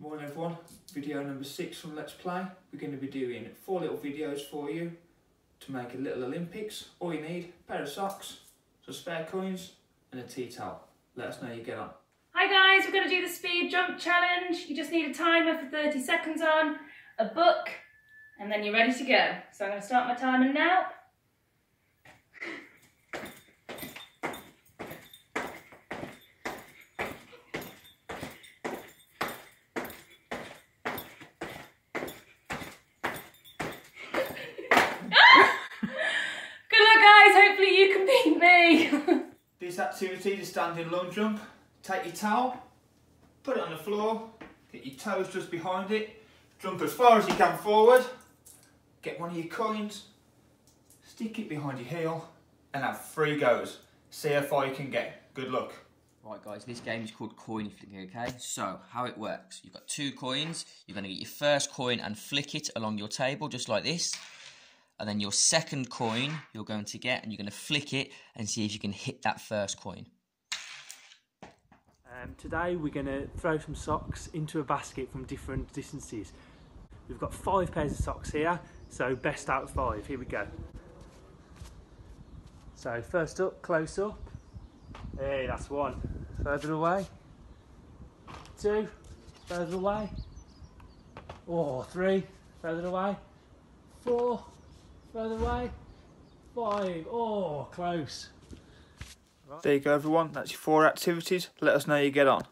Morning everyone, video number six from Let's Play. We're going to be doing four little videos for you to make a little Olympics. All you need, a pair of socks, some spare coins and a tea towel. Let us know you get on. Hi guys, we're going to do the speed jump challenge. You just need a timer for 30 seconds on, a book, and then you're ready to go. So I'm going to start my timer now. Good luck guys, hopefully you can beat me. This activity is standing long jump. Take your towel, put it on the floor, get your toes just behind it, jump as far as you can forward, get one of your coins, stick it behind your heel and have three goes. See how far you can get. Good luck. Right guys, this game is called coin flicking, okay? So, how it works, you've got two coins, you're going to get your first coin and flick it along your table, just like this. And then your second coin, you're going to get, and you're going to flick it and see if you can hit that first coin. Um, today we're going to throw some socks into a basket from different distances. We've got five pairs of socks here, so best out of five. Here we go. So first up, close up. Hey, that's one. Further away. Two. Further away. Oh, three. Further away. Further away. Five. Oh, close. There you go everyone, that's your four activities. Let us know you get on.